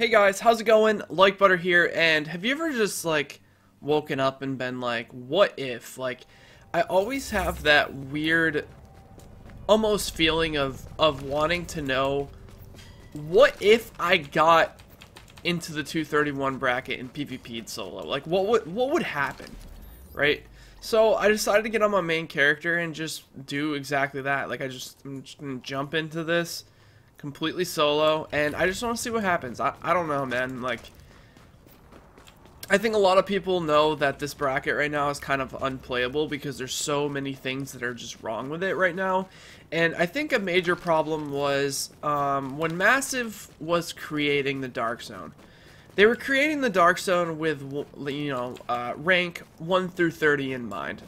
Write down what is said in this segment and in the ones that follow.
Hey guys, how's it going? Like Butter here, and have you ever just like woken up and been like, what if? Like, I always have that weird, almost feeling of of wanting to know, what if I got into the 231 bracket in PvP'd solo? Like, what would what would happen, right? So I decided to get on my main character and just do exactly that. Like, I just, I'm just gonna jump into this completely solo, and I just want to see what happens. I, I don't know, man. Like, I think a lot of people know that this bracket right now is kind of unplayable because there's so many things that are just wrong with it right now. And I think a major problem was um, when Massive was creating the Dark Zone. They were creating the Dark Zone with, you know, uh, rank 1 through 30 in mind.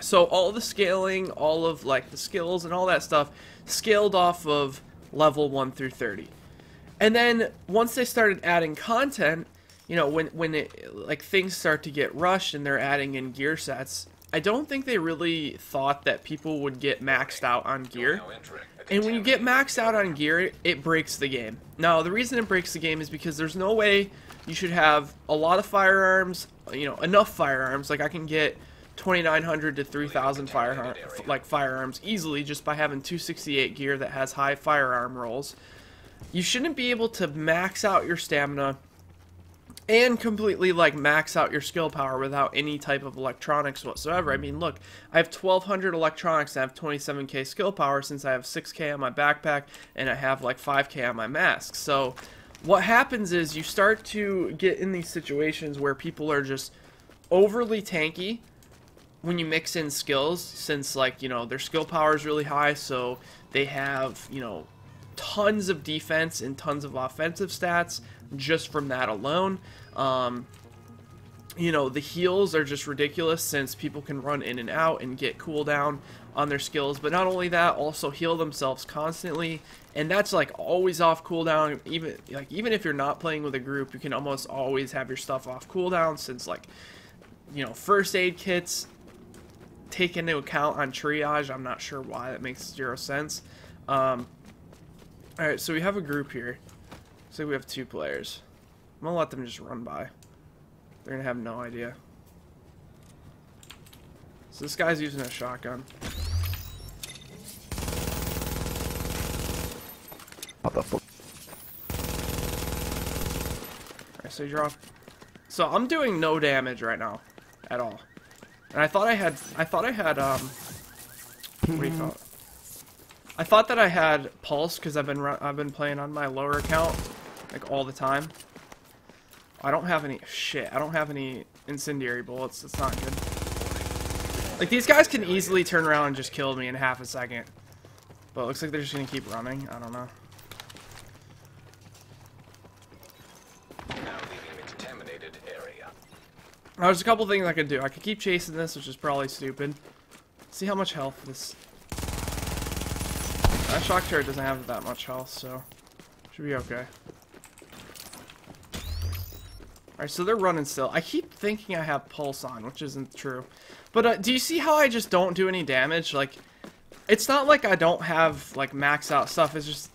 So all the scaling, all of, like, the skills and all that stuff scaled off of level 1 through 30. And then once they started adding content, you know, when when it like things start to get rushed and they're adding in gear sets, I don't think they really thought that people would get maxed out on gear. And when you get maxed out on gear, it breaks the game. Now, the reason it breaks the game is because there's no way you should have a lot of firearms, you know, enough firearms. Like I can get 2,900 to 3,000 firearm, like firearms easily just by having 268 gear that has high firearm rolls. You shouldn't be able to max out your stamina and completely like max out your skill power without any type of electronics whatsoever. I mean, look, I have 1200 electronics and I have 27k skill power since I have 6k on my backpack and I have like 5k on my mask. So what happens is you start to get in these situations where people are just overly tanky when you mix in skills, since like, you know, their skill power is really high, so they have, you know, tons of defense and tons of offensive stats just from that alone. Um, you know, the heals are just ridiculous since people can run in and out and get cooldown on their skills. But not only that, also heal themselves constantly. And that's like always off cooldown. Even like even if you're not playing with a group, you can almost always have your stuff off cooldown since like you know, first aid kits take into account on triage. I'm not sure why. That makes zero sense. Um, Alright, so we have a group here. Like we have two players. I'm gonna let them just run by. They're gonna have no idea. So this guy's using a shotgun. What the fuck? Alright, so you drop. So I'm doing no damage right now. At all. And I thought I had, I thought I had, um, what do you call it? I thought that I had pulse because I've been I've been playing on my lower account like all the time. I don't have any shit. I don't have any incendiary bullets. It's not good. Like these guys can easily turn around and just kill me in half a second. But it looks like they're just gonna keep running. I don't know. Now, there's a couple things I could do. I could keep chasing this, which is probably stupid. See how much health this... That shock turret doesn't have that much health, so... Should be okay. Alright, so they're running still. I keep thinking I have pulse on, which isn't true. But uh, do you see how I just don't do any damage? Like, it's not like I don't have, like, max out stuff. It's just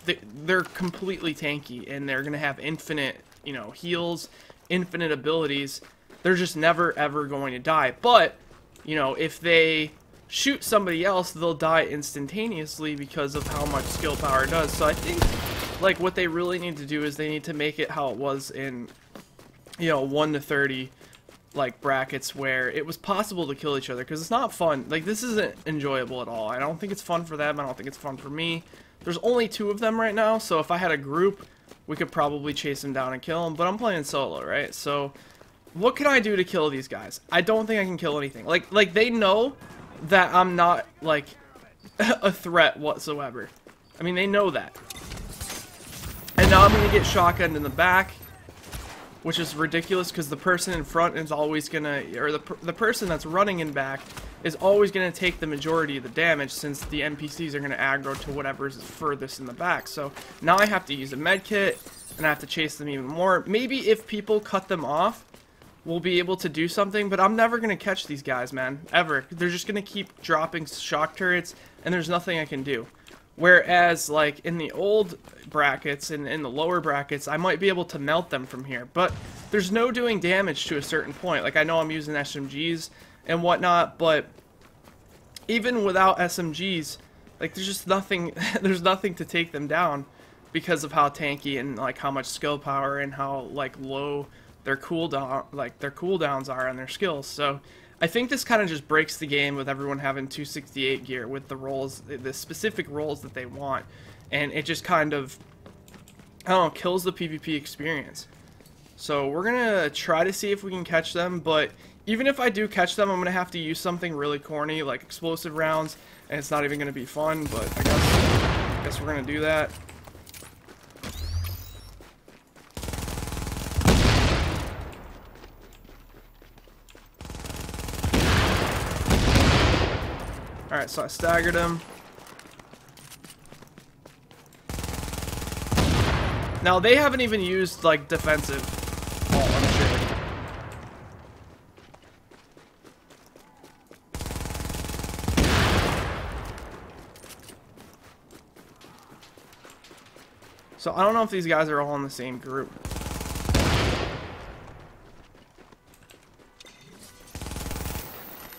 they're completely tanky, and they're going to have infinite, you know, heals, infinite abilities they're just never ever going to die. But, you know, if they shoot somebody else, they'll die instantaneously because of how much skill power does. So I think, like, what they really need to do is they need to make it how it was in, you know, 1 to 30, like, brackets where it was possible to kill each other. Because it's not fun. Like, this isn't enjoyable at all. I don't think it's fun for them. I don't think it's fun for me. There's only two of them right now, so if I had a group, we could probably chase them down and kill them. But I'm playing solo, right? So what can I do to kill these guys? I don't think I can kill anything. Like, like they know that I'm not, like, a threat whatsoever. I mean, they know that. And now I'm going to get shotgunned in the back, which is ridiculous because the person in front is always going to, or the, the person that's running in back is always going to take the majority of the damage since the NPCs are going to aggro to whatever is furthest in the back. So now I have to use a medkit and I have to chase them even more. Maybe if people cut them off, will be able to do something, but I'm never going to catch these guys, man. Ever. They're just going to keep dropping shock turrets, and there's nothing I can do. Whereas, like, in the old brackets and in the lower brackets, I might be able to melt them from here. But there's no doing damage to a certain point. Like, I know I'm using SMGs and whatnot, but even without SMGs, like, there's just nothing, there's nothing to take them down because of how tanky and, like, how much skill power and how, like, low their cooldown, like, their cooldowns are on their skills. So, I think this kind of just breaks the game with everyone having 268 gear with the roles, the specific roles that they want. And it just kind of, I don't know, kills the PvP experience. So we're going to try to see if we can catch them, but even if I do catch them, I'm going to have to use something really corny, like explosive rounds, and it's not even going to be fun, but I guess, I guess we're going to do that. Alright, so I staggered him. Now, they haven't even used, like, defensive. I'm sure. So, I don't know if these guys are all in the same group.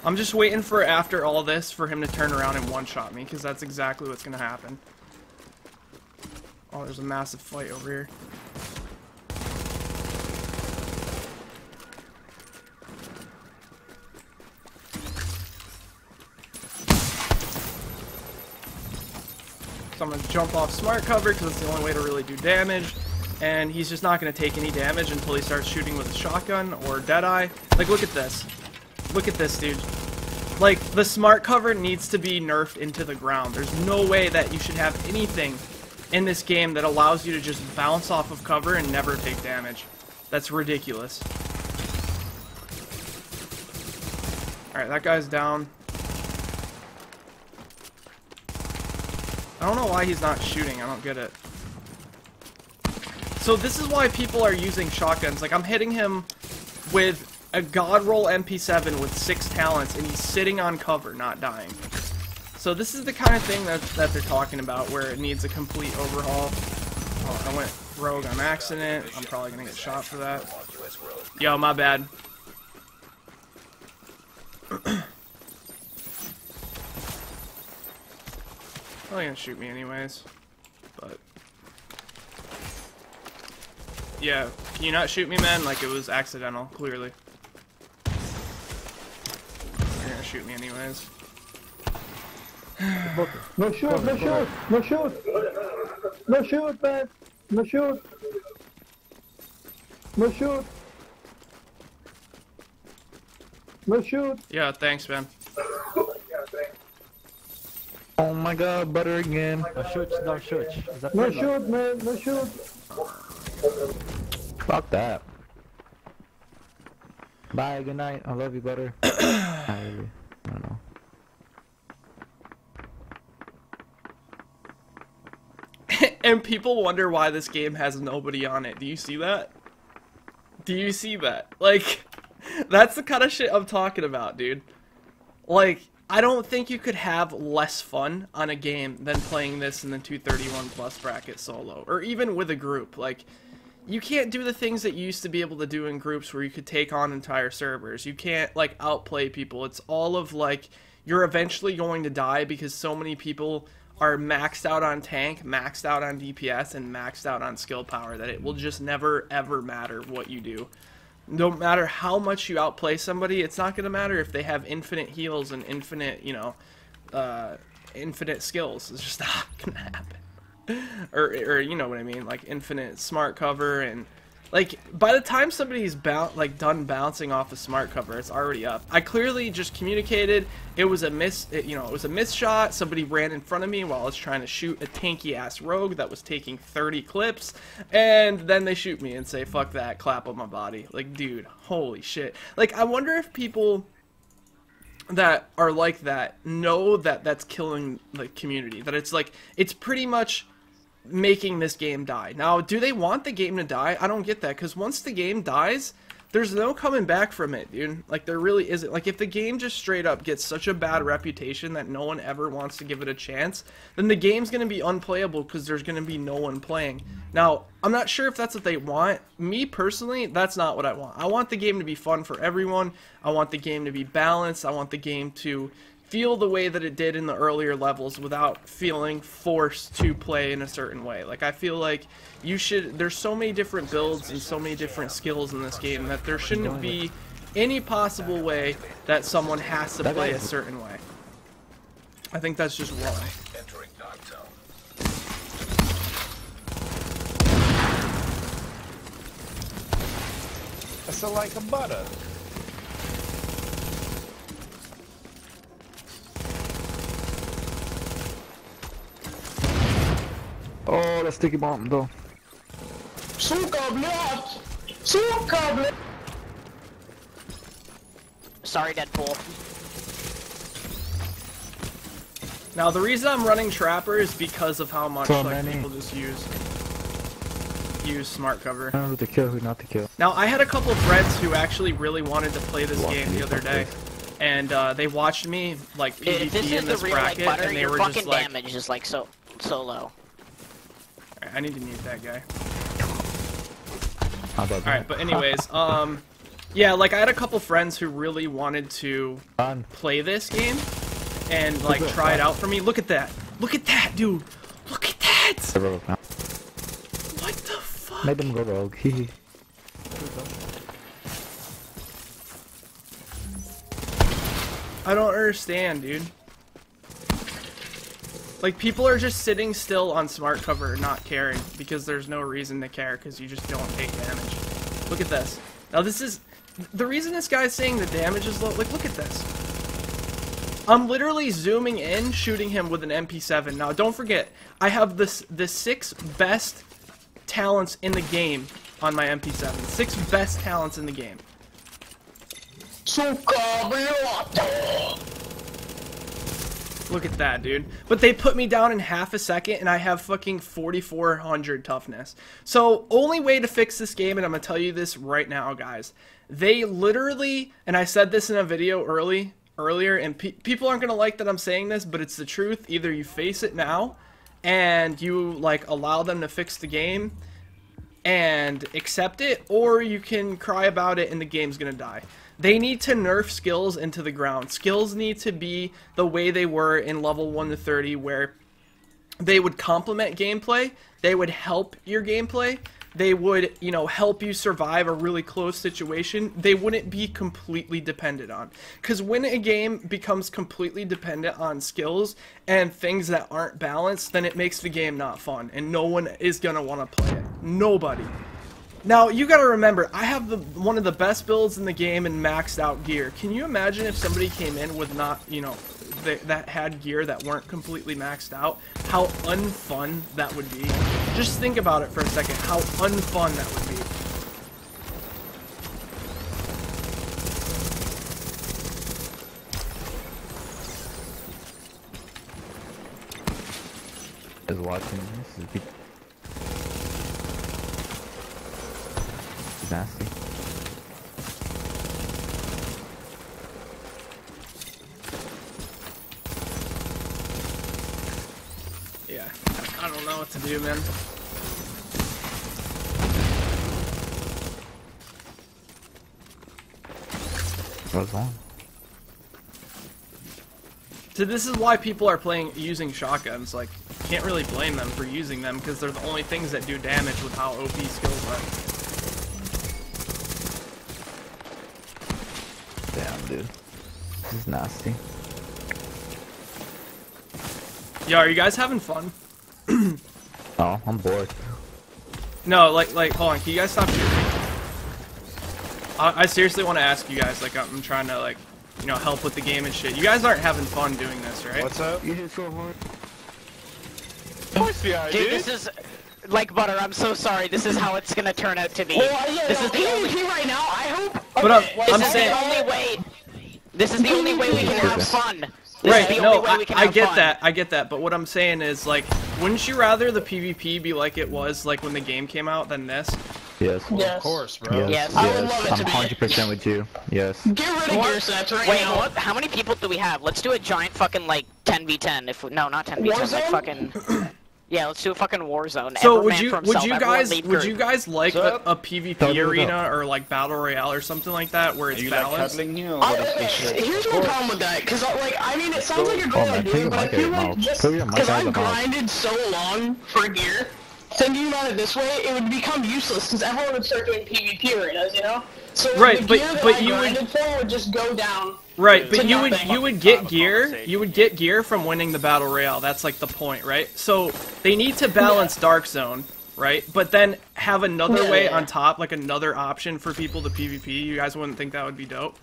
I'm just waiting for after all this for him to turn around and one-shot me, because that's exactly what's going to happen. Oh, there's a massive fight over here. So I'm going to jump off smart cover because it's the only way to really do damage. And he's just not going to take any damage until he starts shooting with a shotgun or Deadeye. Like, look at this. Look at this, dude. Like, the smart cover needs to be nerfed into the ground. There's no way that you should have anything in this game that allows you to just bounce off of cover and never take damage. That's ridiculous. Alright, that guy's down. I don't know why he's not shooting. I don't get it. So this is why people are using shotguns. Like, I'm hitting him with a god roll MP7 with six talents, and he's sitting on cover, not dying. So this is the kind of thing that, that they're talking about, where it needs a complete overhaul. Oh, I went rogue on accident. I'm probably gonna get shot for that. Yo, my bad. Probably gonna shoot me anyways. But yeah, can you not shoot me, man? Like it was accidental, clearly. Shoot me anyways. No shoot, no shoot, no shoot! No shoot, man! No shoot! No shoot! No shoot! Yeah, thanks, man. Oh my god, butter again. No shoot, no shoot. No shoot, man, no shoot! Fuck that. Bye, good night. I love you, butter. I don't know. And people wonder why this game has nobody on it. Do you see that? Do you see that? Like, that's the kind of shit I'm talking about, dude. Like, I don't think you could have less fun on a game than playing this in the 231 plus bracket solo, or even with a group. Like, you can't do the things that you used to be able to do in groups where you could take on entire servers. You can't like outplay people. It's all of like you're eventually going to die because so many people are maxed out on tank, maxed out on DPS, and maxed out on skill power that it will just never ever matter what you do. No matter how much you outplay somebody, it's not going to matter if they have infinite heals and infinite, you know, uh, infinite skills. It's just not going to happen. or, or you know what I mean, like infinite smart cover and like by the time somebody's like done bouncing off a smart cover, it's already up. I clearly just communicated it was a miss, it, you know, it was a miss shot. Somebody ran in front of me while I was trying to shoot a tanky ass rogue that was taking 30 clips, and then they shoot me and say fuck that, clap on my body. Like, dude, holy shit. Like, I wonder if people that are like that know that that's killing the community that it's like it's pretty much making this game die. Now, do they want the game to die? I don't get that, because once the game dies, there's no coming back from it, dude. Like there really isn't. Like if the game just straight up gets such a bad reputation that no one ever wants to give it a chance, then the game's gonna be unplayable because there's gonna be no one playing. Now, I'm not sure if that's what they want. Me personally, that's not what I want. I want the game to be fun for everyone. I want the game to be balanced. I want the game to feel the way that it did in the earlier levels without feeling forced to play in a certain way. Like I feel like you should there's so many different builds and so many different skills in this game that there shouldn't be any possible way that someone has to play a certain way. I think that's just wrong. That's like a butter. Oh, the sticky bomb though. Suka, blöt! Suka, blöt! Sorry, Deadpool. Now the reason I'm running Trapper is because of how much So like many. people just use use smart cover. I don't know who to kill, who not to kill. Now, I had a couple friends who actually really wanted to play this Watch game the other day, this. and uh, they watched me like Dude, if this PvP is in the this real like bracket, butter, and they were fucking just like, damage is like so so low. I need to mute that guy. How about All right, but anyways, um, yeah, like I had a couple friends who really wanted to Run. play this game and like try it out for me. Look at that! Look at that, dude! Look at that! The rogue now. What the fuck? Made them go rogue. I don't understand, dude. Like, people are just sitting still on smart cover not caring because there's no reason to care because you just don't take damage. Look at this. Now, this is... The reason this guy's saying the damage is low... Like, look at this. I'm literally zooming in, shooting him with an MP7. Now, don't forget, I have this the six best talents in the game on my MP7. Six best talents in the game. Blöt! Look at that, dude. But they put me down in half a second, and I have fucking 4,400 toughness. So, only way to fix this game, and I'm gonna tell you this right now, guys. They literally, and I said this in a video early, earlier, and pe- people aren't gonna like that I'm saying this, but it's the truth. Either you face it now, and you like allow them to fix the game, and accept it, or you can cry about it and the game's gonna die. They need to nerf skills into the ground. Skills need to be the way they were in level 1 to 30, where they would complement gameplay, they would help your gameplay, they would, you know, help you survive a really close situation. They wouldn't be completely dependent on. Because when a game becomes completely dependent on skills and things that aren't balanced, then it makes the game not fun, and no one is gonna want to play it. Nobody. Now you gotta remember, I have the one of the best builds in the game and maxed out gear. Can you imagine if somebody came in with not, you know, th that had gear that weren't completely maxed out? How unfun that would be. Just think about it for a second. How unfun that would be. Is watching. This is be- nasty. Yeah, I don't know what to do, man. What's wrong? So this is why people are playing using shotguns. Like, can't really blame them for using them because they're the only things that do damage with how OP skills are. Damn, dude. This is nasty. Yo, are you guys having fun? Oh, I'm bored. No, like, like, hold on. Can you guys stop shooting? I, I seriously want to ask you guys. Like, I'm trying to like, you know, help with the game and shit. You guys aren't having fun doing this, right? What's up? You hit so hard. Of course we are, Dude, dude. this is like butter. I'm so sorry. This is how it's gonna turn out to be. Oh, well, yeah, This no, is the PvP only. right now, I hope... But uh, I'm, This I'm is saying, the only way. This is the only way we can have fun. This right? No, I, I get fun. that. I get that. But what I'm saying is, like, wouldn't you rather the PvP be like it was, like when the game came out, than this? Yes. Yes. Of course, bro. Yes. Yes. I would love it I'm to be. 100% with you. Yes. Get rid of gear sets right Wait, now. what? How many people do we have? Let's do a giant fucking like 10v10. If we, no, not 10v10. Like fucking. Yeah, let's do a fucking war zone. So Every would you would himself, you guys would you guys like a, a PvP Tell me arena or like battle royale or something like that where Are it's you like balanced? cuddling here? I, what is this shit? here's my problem with that, cause uh, like I mean it sounds like a great Oh, man, put idea, but I feel like mouth. just Put your mic because I've grinded so long for gear, thinking about it this way, it would become useless because everyone would start doing PvP arenas, you know. So Right, the but- gear that but I you would- for would just go down. Right, but you would you would get gear you would get gear from winning the battle royale. That's like the point, right? So they need to balance Dark Zone, right? But then have another Yeah, way yeah. on top, like another option for people to PvP. You guys wouldn't think that would be dope?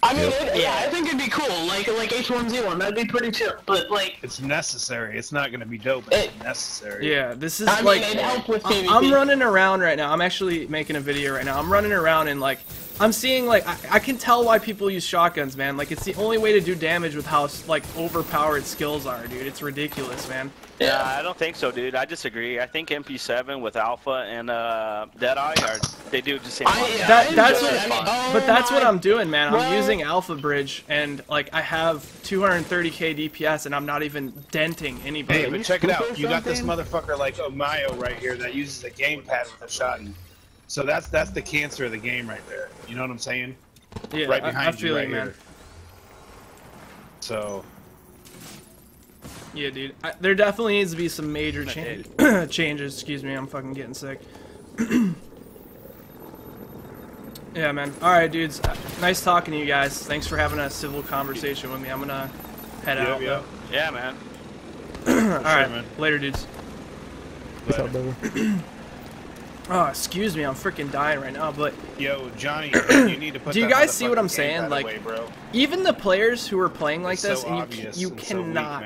I mean, it, yeah, I think it'd be cool, like like H1Z1, that'd be pretty chill. But like, It's necessary. It's not gonna be dope. It's It- necessary. Yeah, this is I mean, like it'd help with I- PvP. I'm running around right now. I'm actually making a video right now. I'm running around and like I'm seeing like I, I can tell why people use shotguns, man. Like it's the only way to do damage with how like overpowered skills are, dude. It's ridiculous, man. Yeah, I don't think so, dude. I disagree. I think MP7 with Alpha and uh, Deadeye are they do the same. I, amount of yeah, That- that's what- I mean, oh But that's what I'm doing, man. I'm Well- using Alpha Bridge and like I have 230k DPS and I'm not even denting anybody. Hey, but check it out. You got this motherfucker like Omayo right here that uses a gamepad with a shotgun. So that's that's the cancer of the game right there. You know what I'm saying? yeah, right I- behind I, you, feel right you, man. here. So Yeah, dude. I, there definitely needs to be some major cha- changes. Excuse me, I'm fucking getting sick. yeah, man. All right, dudes. Uh, Nice talking to you guys. Thanks for having a civil conversation with me. I'm gonna head yeah, out. yeah. Yeah, man. though. All right, man. later, dudes. What's up, brother? Oh, excuse me, I'm freaking dying right now. But Yo, Johnny, you need to put Do you guys see what I'm saying? Like, bro. even the players who are playing like It's this, so and you, you and so weak, cannot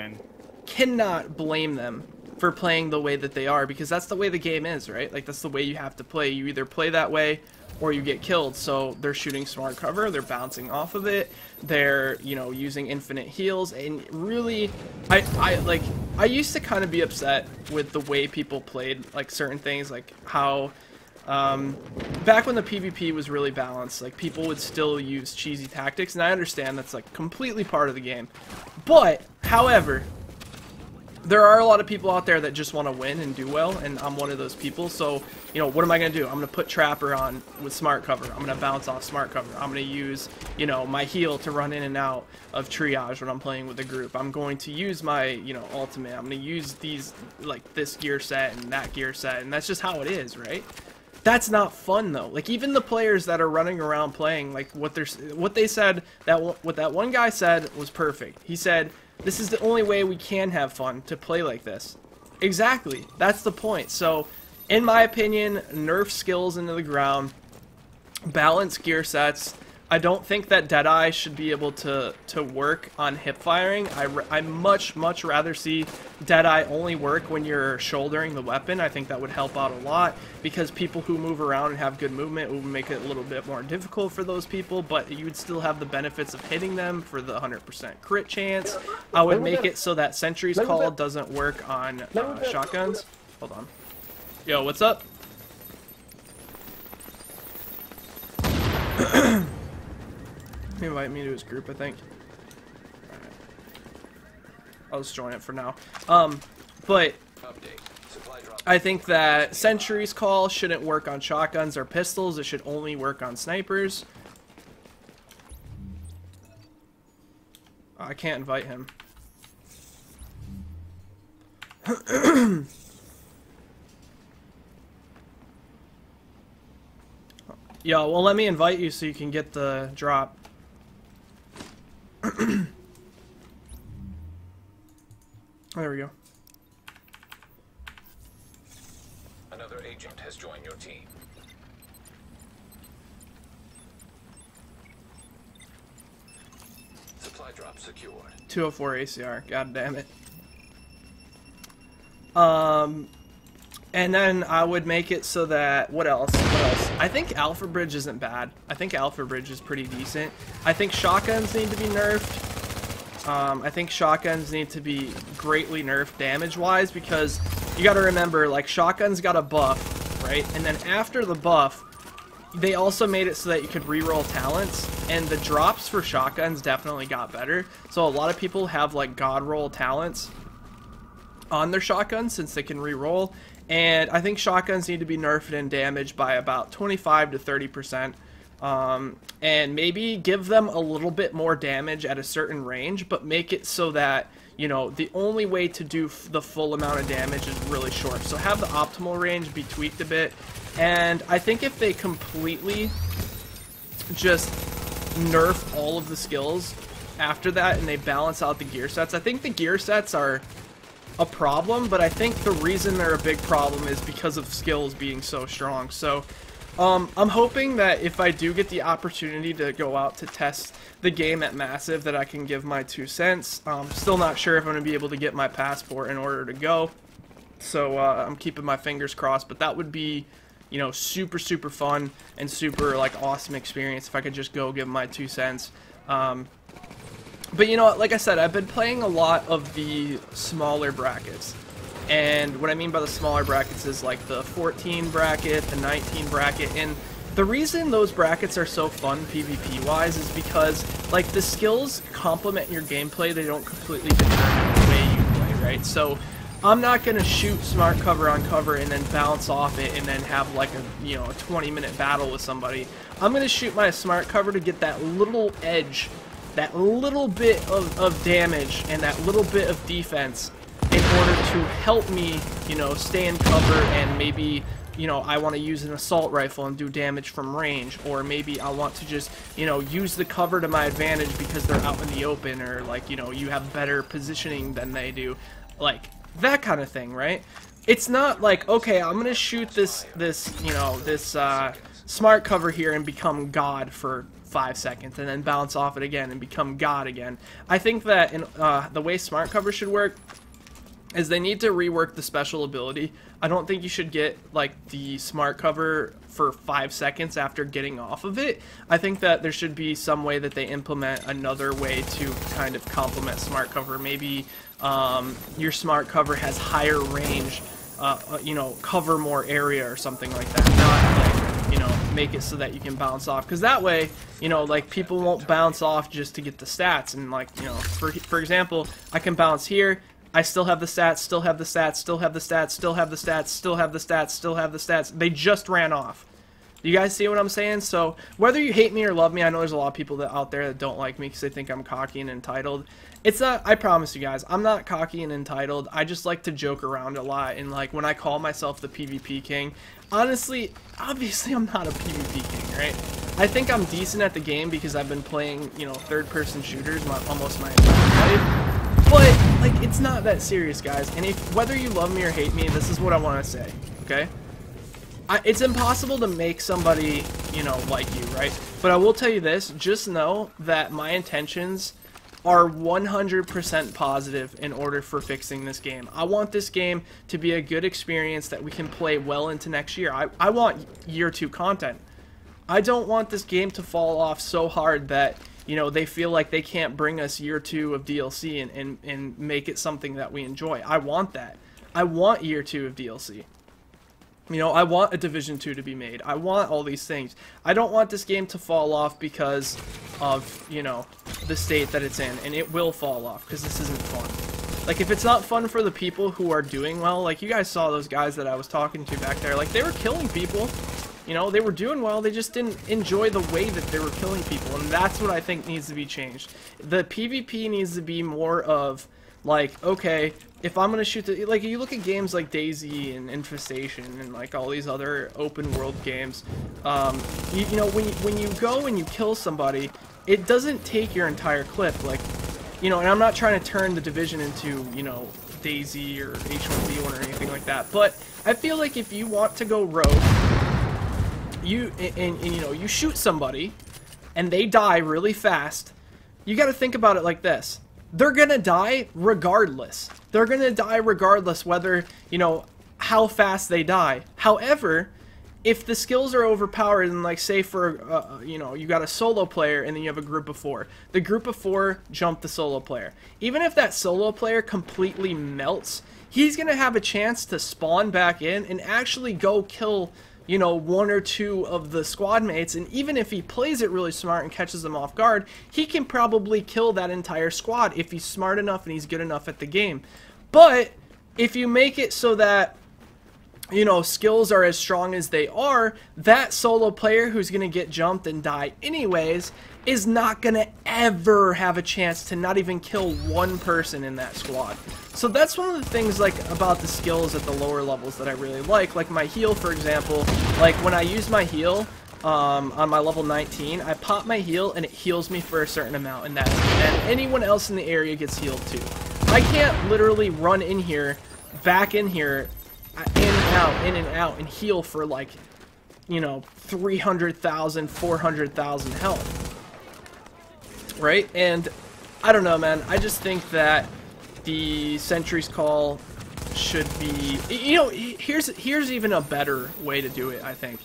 cannot blame them for playing the way that they are because that's the way the game is, right? Like that's the way you have to play. You either play that way or you get killed. So they're shooting smart cover, they're bouncing off of it, they're, you know, using infinite heals and really I I like I used to kind of be upset with the way people played like certain things like how um, back when the PvP was really balanced, like people would still use cheesy tactics, and I understand that's like completely part of the game. But, however, there are a lot of people out there that just want to win and do well, and I'm one of those people. So, you know, what am I going to do? I'm going to put Trapper on with Smart Cover. I'm going to bounce off Smart Cover. I'm going to use, you know, my heal to run in and out of Triage when I'm playing with a group. I'm going to use my, you know, Ultimate. I'm going to use these, like, this gear set and that gear set, and that's just how it is, right? That's not fun though. Like even the players that are running around playing, like what they're what they said that what that one guy said was perfect. He said, "This is the only way we can have fun to play like this." Exactly. That's the point. So, in my opinion, nerf skills into the ground, balance gear sets. I don't think that Deadeye should be able to to work on hip firing. I, r- I much much rather see Deadeye only work when you're shouldering the weapon. I think that would help out a lot because people who move around and have good movement would make it a little bit more difficult for those people. But you would still have the benefits of hitting them for the 100% crit chance. I would make it so that Sentry's Call doesn't work on uh, shotguns. Hold on. Yo, what's up? Invite me to his group, I think. Alright. I'll just join it for now. Um, but I think that Sentry's Call shouldn't work on shotguns or pistols. It should only work on snipers. I can't invite him. Yo, well, let me invite you so you can get the drop. There we go. Another agent has joined your team. Supply drop secured. 204 ACR. God damn it. Um, and then I would make it so that what else? What else? I think Alpha Bridge isn't bad. I think Alpha Bridge is pretty decent. I think shotguns need to be nerfed. Um, I think shotguns need to be greatly nerfed damage-wise because you got to remember, like shotguns got a buff, right? And then after the buff, they also made it so that you could reroll talents, and the drops for shotguns definitely got better. So a lot of people have like god roll talents on their shotguns since they can reroll. And I think shotguns need to be nerfed in damage by about 25 to 30 percent. Um, and maybe give them a little bit more damage at a certain range, but make it so that you know the only way to do the full amount of damage is really short. So have the optimal range be tweaked a bit, and I think if they completely just nerf all of the skills after that and they balance out the gear sets, I think the gear sets are a problem, but I think the reason they're a big problem is because of skills being so strong. So um, I'm hoping that if I do get the opportunity to go out to test the game at Massive, that I can give my two cents. Um, still not sure if I'm going to be able to get my passport in order to go, so uh, I'm keeping my fingers crossed. But that would be, you know, super super fun and super like awesome experience if I could just go give my two cents. Um, but you know, like I said, I've been playing a lot of the smaller brackets. And what I mean by the smaller brackets is like the 14 bracket, the 19 bracket, and the reason those brackets are so fun PvP wise is because like the skills complement your gameplay, they don't completely determine the way you play, right? So I'm not gonna shoot smart cover on cover and then bounce off it and then have like a you know a 20 minute battle with somebody. I'm gonna shoot my smart cover to get that little edge, that little bit of, of damage and that little bit of defense in order to help me, you know, stay in cover and maybe, you know, I want to use an assault rifle and do damage from range, or maybe I want to just, you know, use the cover to my advantage because they're out in the open, or like, you know, you have better positioning than they do, like that kind of thing, right? It's not like, okay, I'm gonna shoot this, this, you know, this uh, smart cover here and become God for five seconds, and then bounce off it again and become God again. I think that in uh, the way smart cover should work is they need to rework the special ability. I don't think you should get like the smart cover for five seconds after getting off of it. I think that there should be some way that they implement another way to kind of complement smart cover. Maybe um, your smart cover has higher range, uh, uh, you know, cover more area or something like that. Not like you know make it so that you can bounce off because that way you know like people won't bounce off just to get the stats and like you know for for example I can bounce here I still have the stats, still have the stats, still have the stats, still have the stats, still have the stats, still have the stats. They just ran off. You guys see what I'm saying? So whether you hate me or love me, I know there's a lot of people that out there that don't like me because they think I'm cocky and entitled. It's not. I promise you guys, I'm not cocky and entitled. I just like to joke around a lot, and like when I call myself the PvP king, honestly, obviously I'm not a PvP king, right? I think I'm decent at the game because I've been playing, you know, third-person shooters my, almost my entire life. But like, it's not that serious, guys. And if whether you love me or hate me, this is what I want to say. Okay. I, it's impossible to make somebody, you know, like you, right? But I will tell you this, just know that my intentions are 100% positive in order for fixing this game. I want this game to be a good experience that we can play well into next year. I, I want year two content. I don't want this game to fall off so hard that, you know, they feel like they can't bring us year two of DLC and, and, and make it something that we enjoy. I want that. I want year two of DLC. You know, I want a Division 2 to be made. I want all these things. I don't want this game to fall off because of, you know, the state that it's in. And it will fall off because this isn't fun. Like, if it's not fun for the people who are doing well, like, you guys saw those guys that I was talking to back there. Like, they were killing people. You know, they were doing well. They just didn't enjoy the way that they were killing people. And that's what I think needs to be changed. The PvP needs to be more of like okay if i'm gonna shoot the like you look at games like DayZ and infestation and like all these other open world games um you, you know when you, when you go and you kill somebody it doesn't take your entire clip like you know and i'm not trying to turn the division into you know DayZ or h1z1 or anything like that but i feel like if you want to go rogue you and, and, and you know you shoot somebody and they die really fast you got to think about it like this they're gonna die regardless. They're gonna die regardless whether, you know, how fast they die. However, if the skills are overpowered and like say for uh, you know you got a solo player and then you have a group of four the group of four jump the solo player even if that solo player completely melts he's to have a chance to spawn back in and actually go kill, you know, one or two of the squad mates. And even if he plays it really smart and catches them off guard, he can probably kill that entire squad if he's smart enough and he's good enough at the game. But if you make it so that you know, skills are as strong as they are, that solo player who's going to get jumped and die anyways is not going to ever have a chance to not even kill one person in that squad. So that's one of the things like about the skills at the lower levels that I really like. Like my heal, for example, like when I use my heal, um, on my level 19, I pop my heal and it heals me for a certain amount, and that and anyone else in the area gets healed too. I can't literally run in here, back in here, uh, in and out, in and out, and heal for like, you know, 300,000, 400,000 health. Right? And I don't know, man. I just think that the Sentry's Call should be, you know, here's here's even a better way to do it, I think.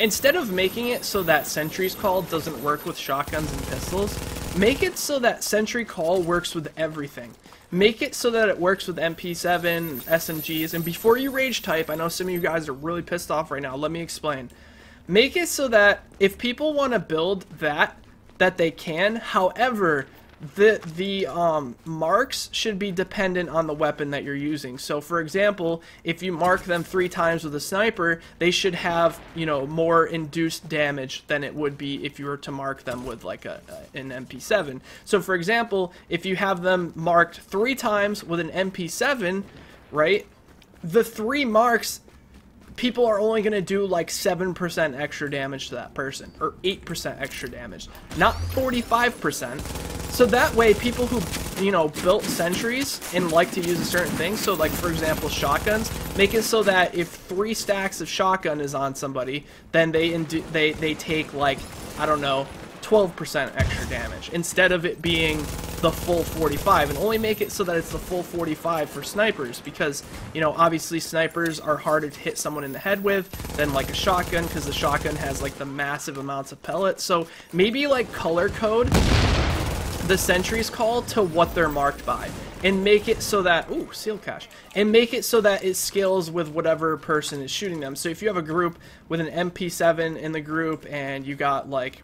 Instead of making it so that Sentry's Call doesn't work with shotguns and pistols, make it so that Sentry Call works with everything. Make it so that it works with MP7, SMGs, and before you rage type, I know some of you guys are really pissed off right now, let me explain. Make it so that if people want to build that, that they can, however, the the um, marks should be dependent on the weapon that you're using. So, for example, if you mark them three times with a sniper, they should have you know more induced damage than it would be if you were to mark them with like a, a an MP7. So, for example, if you have them marked three times with an MP7, right? The three marks people are only going to do like 7% extra damage to that person, or 8% extra damage, not 45%. So that way, people who, you know, built sentries and like to use a certain thing, so like, for example, shotguns, make it so that if three stacks of shotgun is on somebody, then they, they, they take like, I don't know, 12% extra damage instead of it being the full 45 and only make it so that it's the full 45 for snipers because you know obviously snipers are harder to hit someone in the head with than like a shotgun because the shotgun has like the massive amounts of pellets. So maybe like color code the sentries call to what they're marked by and make it so that ooh seal cache and make it so that it scales with whatever person is shooting them. So if you have a group with an mp7 in the group and you got like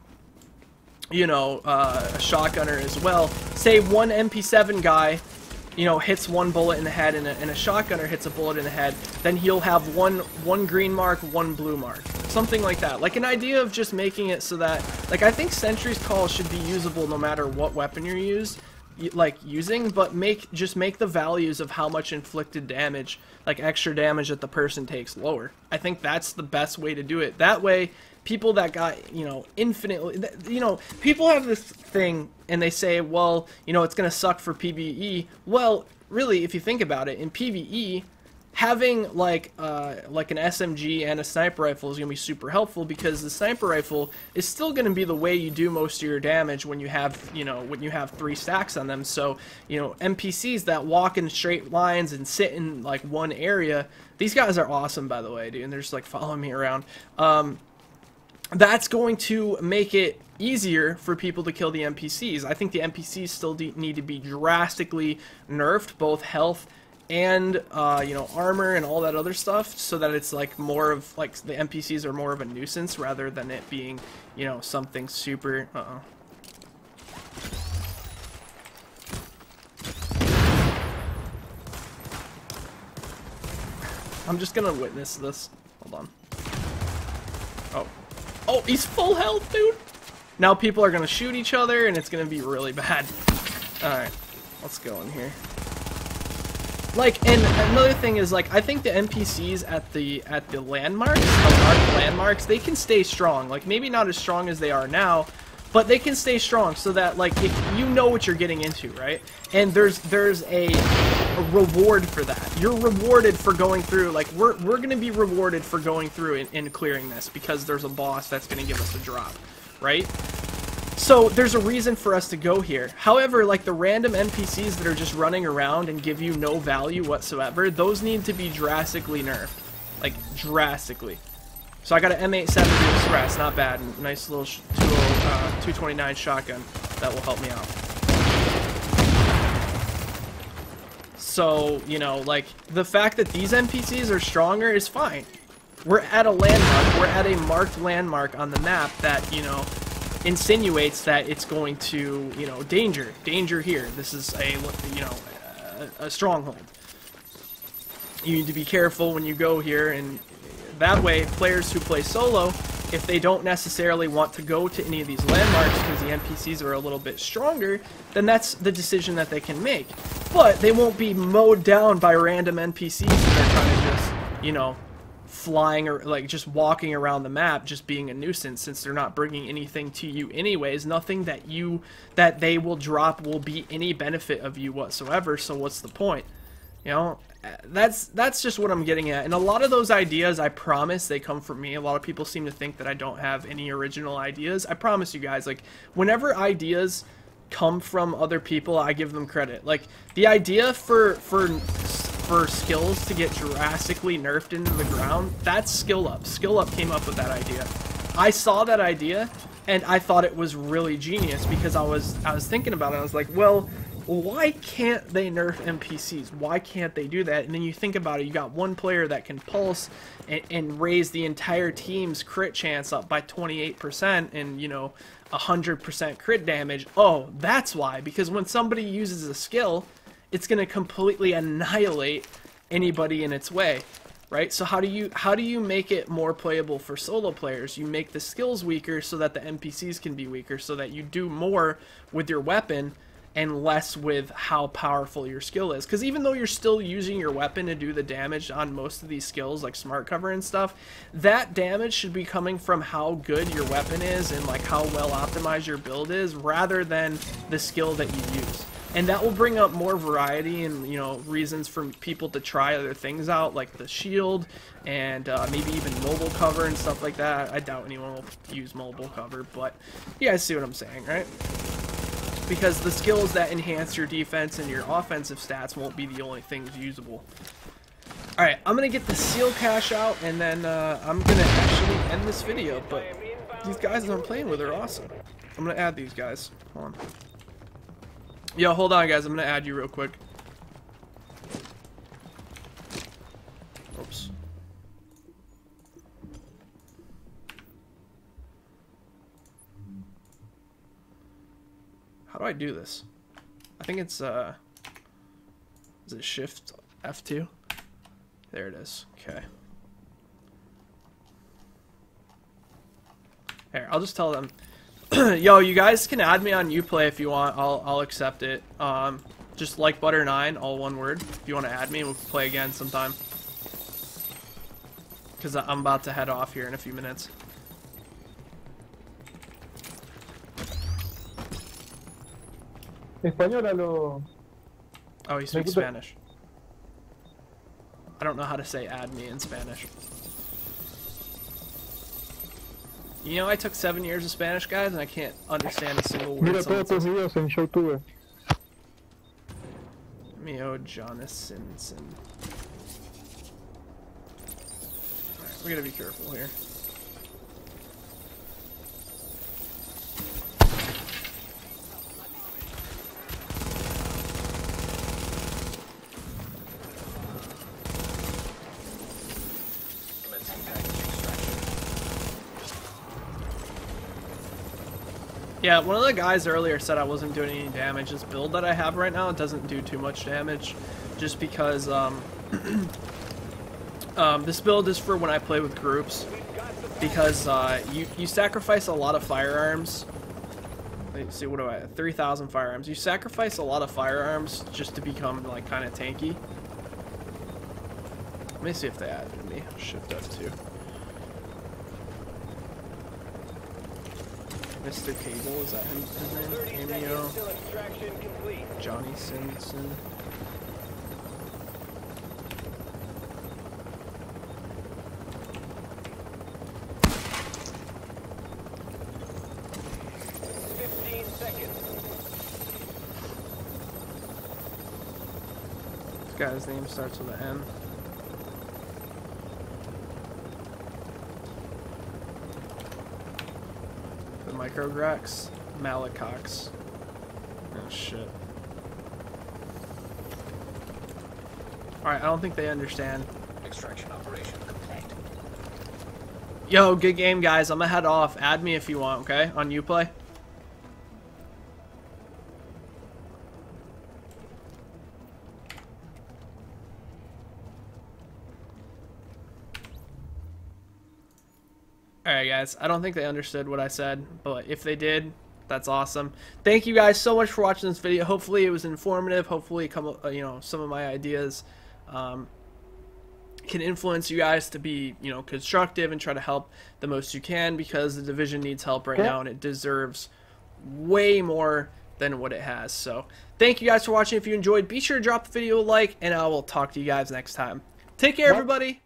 you know, uh, a shotgunner as well. Say one MP7 guy, you know, hits one bullet in the head and a, and a shotgunner hits a bullet in the head, then he'll have one one green mark, one blue mark. Something like that. Like an idea of just making it so that, like I think Sentry's Call should be usable no matter what weapon you use, like using, but make just make the values of how much inflicted damage, like extra damage that the person takes lower. I think that's the best way to do it. That way, people that got you know infinitely you know people have this thing and they say well you know it's gonna suck for pve well really if you think about it in pve having like uh, like an smg and a sniper rifle is gonna be super helpful because the sniper rifle is still gonna be the way you do most of your damage when you have you know when you have three stacks on them. So you know npcs that walk in straight lines and sit in like one area these guys are awesome by the way dude and they're just like following me around. Um, that's going to make it easier for people to kill the NPCs. I think the NPCs still need to be drastically nerfed, both health and uh, you know armor and all that other stuff, so that it's like more of like the NPCs are more of a nuisance rather than it being you know something super. Uh -oh. I'm just gonna witness this. Hold on. Oh. Oh, he's full health, dude. Now people are going to shoot each other, and it's going to be really bad. Alright, let's go in here. Like, and another thing is, like, I think the NPCs at the at the landmarks, the landmarks, they can stay strong. Like, maybe not as strong as they are now, but they can stay strong so that like if you know what you're getting into, right? And there's there's a, a reward for that. You're rewarded for going through. Like we're we're gonna be rewarded for going through and, and clearing this because there's a boss that's gonna give us a drop, right? So there's a reason for us to go here. However, like the random NPCs that are just running around and give you no value whatsoever, those need to be drastically nerfed. Like, drastically. So I got an M870 Express, not bad. Nice little uh, 229 shotgun that will help me out. So, you know, like, the fact that these NPCs are stronger is fine. We're at a landmark, we're at a marked landmark on the map that, you know, insinuates that it's going to, you know, danger, danger here. This is a, you know, a, a stronghold. You need to be careful when you go here, and that way, players who play solo, if they don't necessarily want to go to any of these landmarks because the NPCs are a little bit stronger, then that's the decision that they can make. But they won't be mowed down by random NPCs that are trying to just, you know, flying or like just walking around the map just being a nuisance since they're not bringing anything to you anyways. Nothing that you that they will drop will be any benefit of you whatsoever. So what's the point? You know that's that's just what i'm getting at and a lot of those ideas i promise they come from me a lot of people seem to think that i don't have any original ideas i promise you guys like whenever ideas come from other people i give them credit like the idea for for for skills to get drastically nerfed into the ground, that's skill up. Skill up came up with that idea. I saw that idea and I thought it was really genius because I was I was thinking about it. I was like, well, why can't they nerf NPCs? Why can't they do that? And then you think about it, you got one player that can pulse and, and raise the entire team's crit chance up by 28% and, you know, 100% crit damage. Oh, that's why. Because when somebody uses a skill, it's going to completely annihilate anybody in its way right so how do you how do you make it more playable for solo players you make the skills weaker so that the npcs can be weaker so that you do more with your weapon and less with how powerful your skill is. Because even though you're still using your weapon to do the damage on most of these skills like smart cover and stuff that damage should be coming from how good your weapon is and like how well optimized your build is rather than the skill that you use. And that will bring up more variety and you know reasons for people to try other things out like the shield and uh, maybe even mobile cover and stuff like that. I doubt anyone will use mobile cover but you guys see what i'm saying right because the skills that enhance your defense and your offensive stats won't be the only things usable Alright, I'm gonna get the seal cache out and then uh, I'm gonna actually end this video, but these guys that I'm playing with are awesome. I'm gonna add these guys. Hold on. Yo, hold on, guys. I'm gonna add you real quick. How do I do this? I think it's, uh... Is it Shift F2? There it is. Okay. Here, I'll just tell them. Yo, you guys can add me on Uplay if you want. I'll I'll accept it. Um, just like butter nine, all one word. If you want to add me, we'll play again sometime. Cause I'm about to head off here in a few minutes. Español a lo... Oh, he speaks Spanish. I don't know how to say add me in Spanish. You know, I took seven years of Spanish, guys, and I can't understand a single word. Mira todos tus videos en Showtube. Mio Jonathanson. Alright, we gotta be careful here. Yeah, one of the guys earlier said I wasn't doing any damage. This build that I have right now doesn't do too much damage, just because um, um, this build is for when I play with groups, because uh, you you sacrifice a lot of firearms. Let's see, what do I? Three thousand firearms. You sacrifice a lot of firearms just to become like kind of tanky. Let me see if they added me. Shift F2. Mr. Cable, is that him, his name? Cameo. Johnny Simpson. This guy's name starts with an M. Micrograx? Malacox. Oh shit. Alright, I don't think they understand. Extraction operation complete. Yo, good game, guys. I'm gonna head off. Add me if you want, okay? On Uplay. Alright, guys. I don't think they understood what I said, but if they did, that's awesome. Thank you guys so much for watching this video. Hopefully it was informative. Hopefully, come uh, you know some of my ideas um, can influence you guys to be you know constructive and try to help the most you can because the division needs help right now and it deserves way more than what it has. So thank you guys for watching. If you enjoyed, be sure to drop the video a like, and I will talk to you guys next time. Take care, What? everybody.